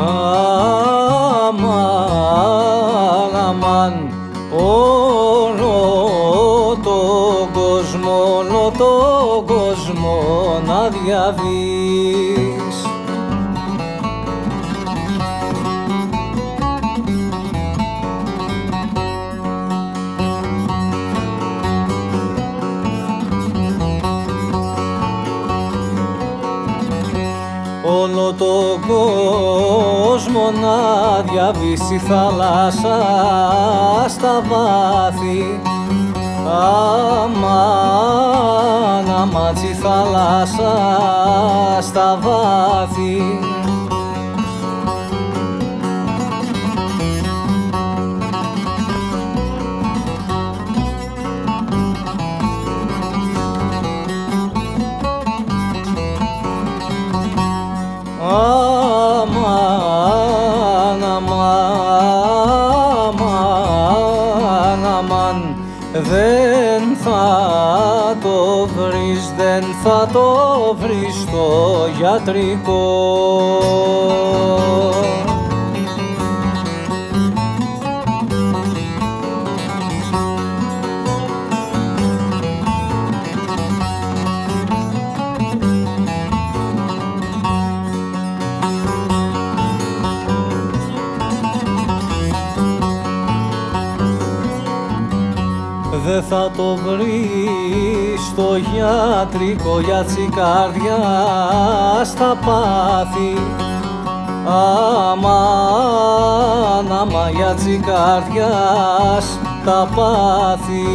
Αμάν, αμάν, όλο τον κόσμο, όλο τον κόσμο να διαβεί. Διαβήσει θάλασσα στα βάθη. Αμάν αμάτσι θάλασσα στα βάθη δεν θα το βρεις στο γιατρικό. Δε θα το βρεις στο γιατρικό για τσικάρδια στα πάθη. Αμάν, άμα για τσικάρδιας τα πάθη